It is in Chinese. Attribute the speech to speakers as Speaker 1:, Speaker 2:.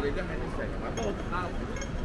Speaker 1: 你真系食唔埋，多唔多？